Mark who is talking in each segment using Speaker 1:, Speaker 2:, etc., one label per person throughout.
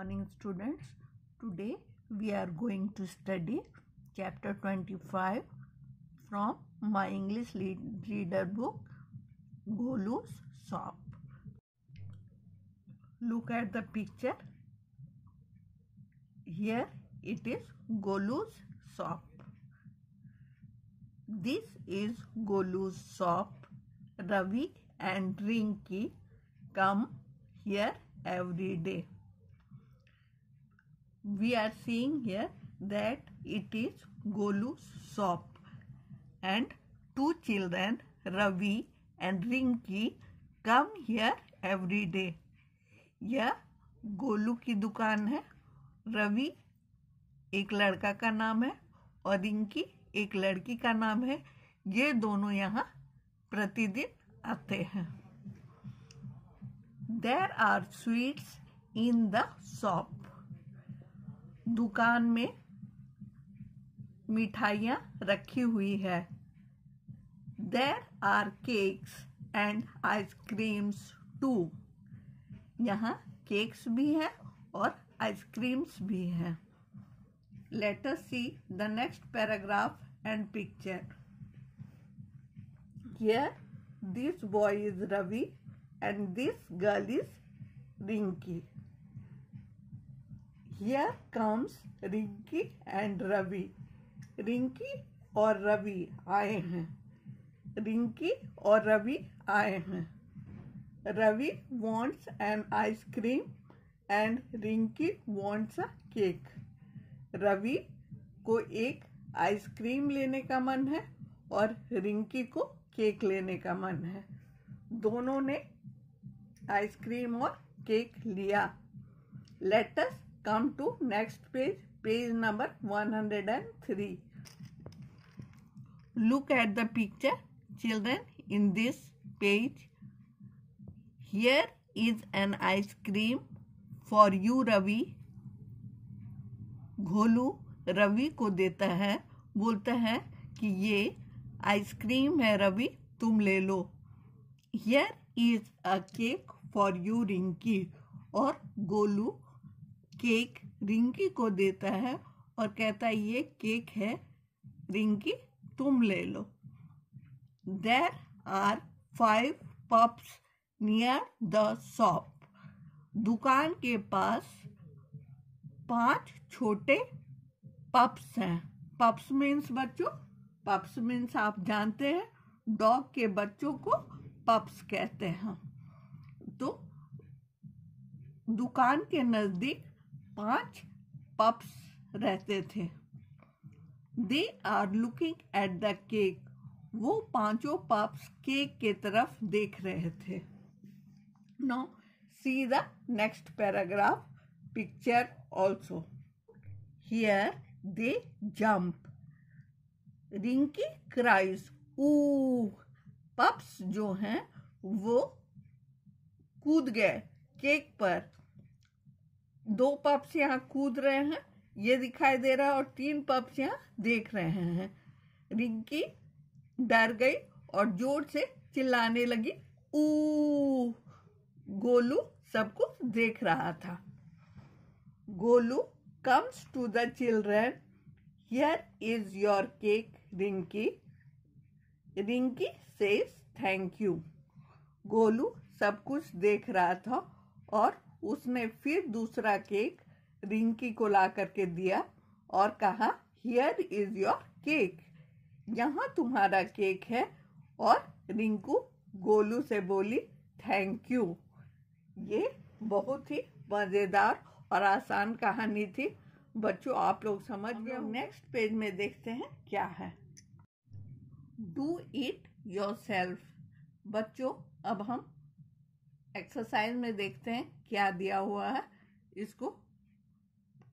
Speaker 1: morning students. Today we are going to study chapter 25 from my english reader book golu's shop. Look at the picture. Here it is golu's shop. This is golu's shop. Ravi and rinki come here every day we are seeing here that it is Golu's shop and two children Ravi and Rinki come here every day. यह गोलू की दुकान है रवि एक लड़का का नाम है और रिंकी एक लड़की का नाम है ये दोनों यहाँ प्रतिदिन आते हैं there are sweets in the shop दुकान में मिठाइयाँ रखी हुई है। There are cakes and ice creams too यहाँ केक्स भी हैं और आइसक्रीम्स भी हैं। Let us see the next paragraph and picture here this boy is Ravi and this girl is Rinki Here comes Rinki and Ravi Rinki और रवि आए हैं रिंकी और रवि आए हैं Ravi wants an ice cream and Rinki wants a cake Ravi को एक ice cream लेने का मन है और रिंकी को केक लेने का मन है। दोनों ने आइसक्रीम और केक लिया। Let's come to next page page number 103 look at the picture children in this page here is an ice cream for you ravi Golu Ravi को देता है बोलता है कि ये आइसक्रीम है रवि तुम ले लो here is a cake for you Rinki और गोलू केक रिंकी को देता है और कहता है, ये केक है, रिंकी, तुम ले लो। There are five pups near the shop दुकान के पास पाँच छोटे पप्स हैं। पप्स मीन्स बच्चों पप्स मीन्स आप जानते हैं डॉग के बच्चों को पप्स कहते हैं। तो दुकान के नज़दीक पाँच पप्स रहते थे। They are looking at the cake वो पाँचों पप्स केक के तरफ़ देख रहे थे। No see the next paragraph picture also here they jump Rinki cries ooh pups जो हैं, वो कूद गए केक पर। दो पप्स यहाँ कूद रहे हैं, ये दिखाई दे रहा है और तीन पप्स यहाँ देख रहे हैं। रिंकी डर गई और ज़ोर से चिल्लाने लगी ऊ गोलू सब कुछ देख रहा था। Golu comes to the children here is your cake Rinki. Rinki says thank you Golu सब कुछ देख रहा था और उसने फिर दूसरा केक रिंकी को ला करके दिया और कहा हियर इज़ योर केक यहाँ तुम्हारा केक है और रिंकू गोलू से बोली थैंक यू ये बहुत ही मज़ेदार और आसान कहानी थी। बच्चों, आप लोग समझ गए नेक्स्ट पेज में देखते हैं क्या है। डू इट योर सेल्फ बच्चों, अब हम एक्सरसाइज में देखते हैं क्या दिया हुआ है। इसको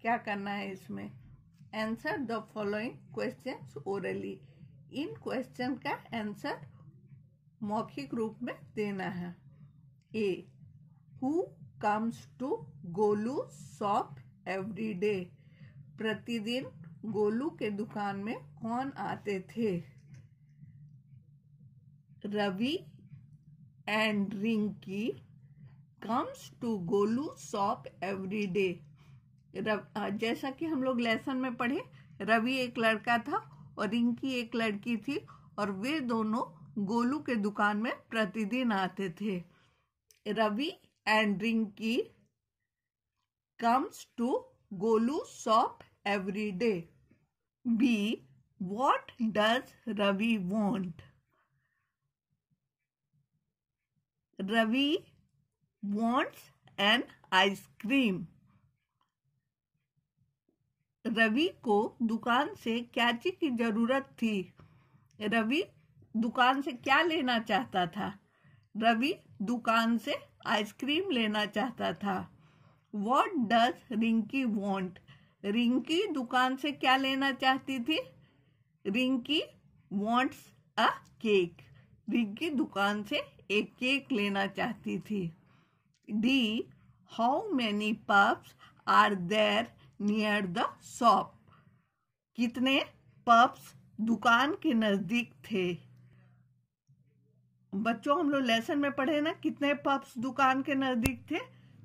Speaker 1: क्या करना है इसमें? Answer the following question orally in question का आंसर मौखिक रूप में देना है। A who comes to Golu shop every day प्रतिदिन गोलू के दुकान में कौन आते थे? Ravi and Rinky comes to Golu shop every day. जैसा कि हम लोग लेसन में पढ़े, रवि एक लड़का था और रिंकी एक लड़की थी और वे दोनों गोलू के दुकान में प्रतिदिन आते थे। Ravi and Rinki comes to Golu shop every day B what does Ravi want Ravi wants an ice cream Ravi को दुकान से क्या चीज़ की ज़रूरत थी? रवि दुकान से क्या लेना चाहता था? रवि दुकान से आइसक्रीम लेना चाहता था। What does Rinki want Rinki दुकान से क्या लेना चाहती थी? Rinki wants a cake Rinki दुकान से एक केक लेना चाहती थी। D how many pups are there near the shop कितने पब्स दुकान के नज़दीक थे? बच्चों, हम लोग लेसन में पढ़े ना, कितने पब्स दुकान के नज़दीक थे?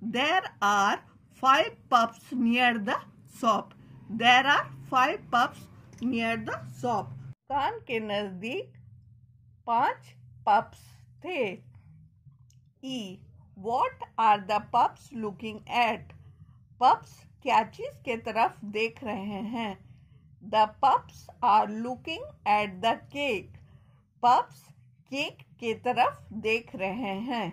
Speaker 1: There are five pups near the shop there are five pups near the shop दुकान के नज़दीक पाँच पब्स थे। E what are the pups looking at pups क्या चीज़ के तरफ़ देख रहे हैं? The pups are looking at the cake pups cake के तरफ़ देख रहे हैं।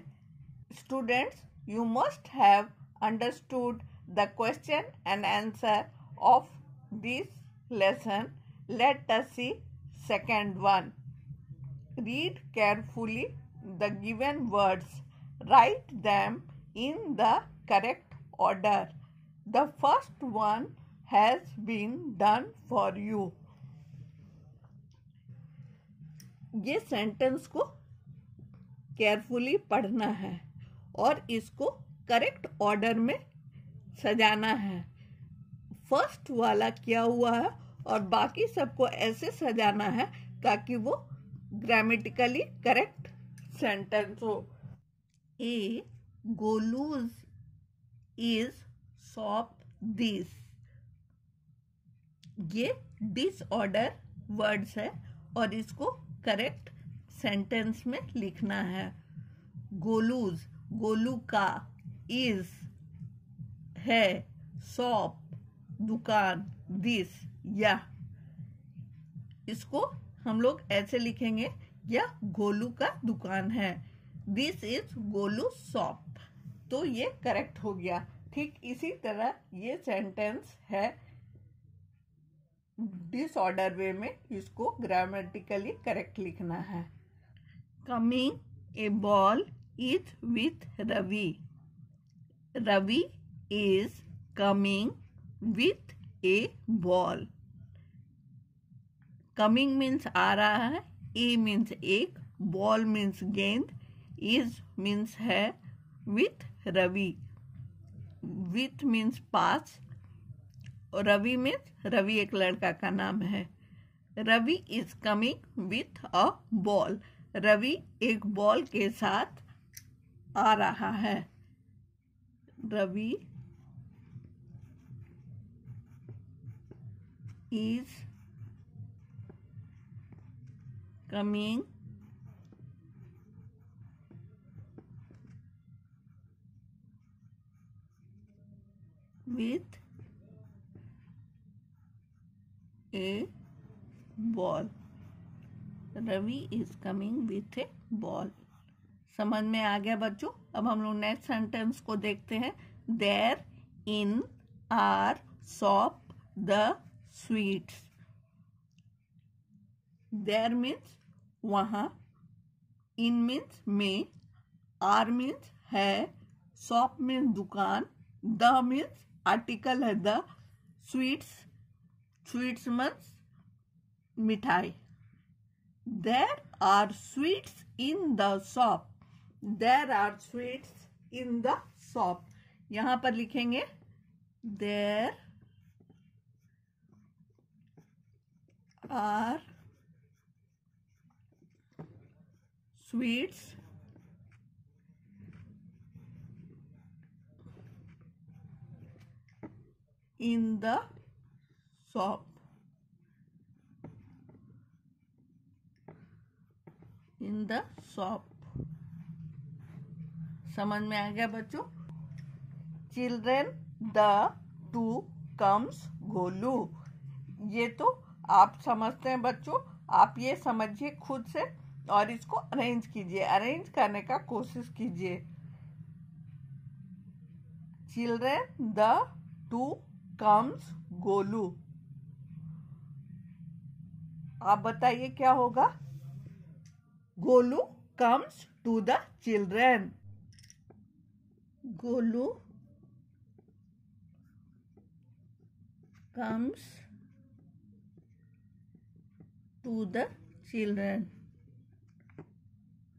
Speaker 1: Students you must have understood the question and answer of this lesson let us see second one. Read carefully the given words, write them in the correct order. The first one has been done for you. ये sentence को carefully पढ़ना है और इसको correct order में सजाना है। First वाला क्या हुआ है और बाकी सबको ऐसे सजाना है ताकि वो ग्रामेटिकली करेक्ट सेंटेंस हो A Golu's is shop this ये डिसऑर्डर वर्ड्स है और इसको करेक्ट सेंटेंस में लिखना है। गोलूज गोलू का इज़ है शॉप दुकान दिस या। इसको हम लोग ऐसे लिखेंगे या गोलू का दुकान है। दिस इज़ गोलू शॉप तो ये करेक्ट हो गया। ठीक इसी तरह ये सेंटेंस है। डिसऑर्डर वे में इसको ग्रामेटिकली करेक्ट लिखना है। Coming a ball is with Ravi Ravi is coming with a ball coming means आ रहा है ए मीन्स एक बॉल मीन्स गेंद इज़ मीन्स है विथ रवि विथ मीन्स पास रवि मीन्स रवि एक लड़का का नाम है Ravi is coming with a ball Ravi एक बॉल के साथ आ रहा है Ravi is coming with a ball. Ravi is coming with a ball समझ में आ गया बच्चों? अब हम लोग नेक्स्ट सेंटेंस को देखते हैं। There in are shop the sweets there means वहाँ इन मीन्स में आर मीन्स है, शॉप मीन्स दुकान, द मीन्स आर्टिकल है, द स्वीट्स स्वीट्स मीन्स मिठाई। There are sweets in the shop there are sweets in the shop यहाँ पर लिखेंगे there are sweets. in the shop in the shop समझ में आ गया बच्चों? Children, the to comes, Golu. ये तो आप समझते हैं बच्चों। आप ये समझिए खुद से। और इसको अरेंज कीजिए। अरेंज करने का कोशिश कीजिए। Children the to comes Golu. आप बताइए क्या होगा? Golu comes to the children Golu comes to the children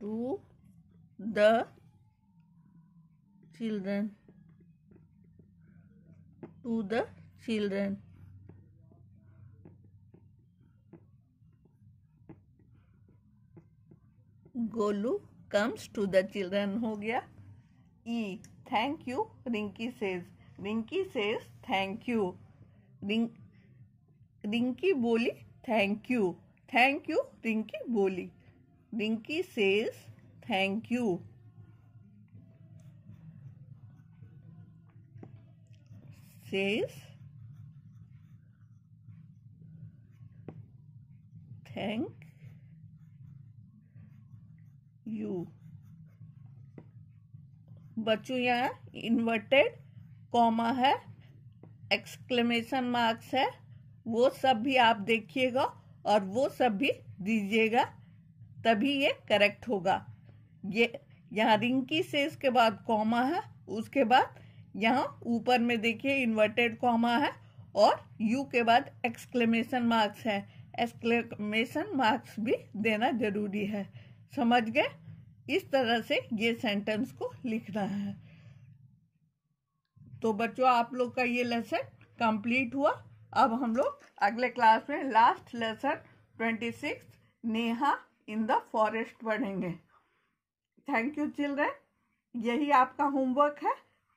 Speaker 1: to the children. To the children. Golu comes to the children हो गया. E thank you Rinki says Rinki says thank you rink Rinki बोली thank you thank you Rinki बोली. Rinki says thank you says thank you बच्चों, यहाँ inverted comma है exclamation marks है, वो सब भी आप देखिएगा और वो सब भी दीजिएगा। तभी ये करेक्ट होगा। ये यहाँ रिंकी से इसके बाद कॉमा है, उसके बाद यहाँ ऊपर में देखिए इन्वर्टेड कॉमा है और यू के बाद एक्सक्लेमेशन मार्क्स है। एक्सक्लेमेशन मार्क्स भी देना ज़रूरी है। समझ गए? इस तरह से ये सेंटेंस को लिखना है। तो बच्चों, आप लोग का ये लेसन कंप्लीट हुआ। अब हम लोग अगले क्लास में last lesson twenty six Neha in the forest पढ़ेंगे। थैंक यू चिल्ड्रेन यही आपका होमवर्क है।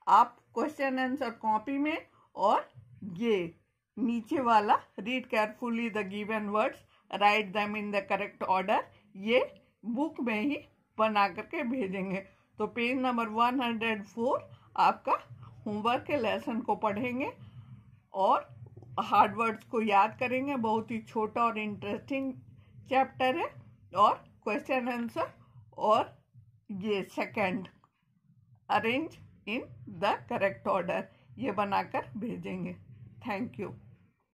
Speaker 1: आप क्वेश्चन आंसर कॉपी में और ये नीचे वाला read carefully the given words write them in the correct order ये बुक में ही बना करके भेजेंगे। तो page number one hundred four आपका होमवर्क के लेसन को पढ़ेंगे और हार्ड वर्ड्स को याद करेंगे। बहुत ही छोटा और इंटरेस्टिंग चैप्टर है। और क्वेश्चन आंसर और ये second arrange in the correct order ये बनाकर भेजेंगे. Thank you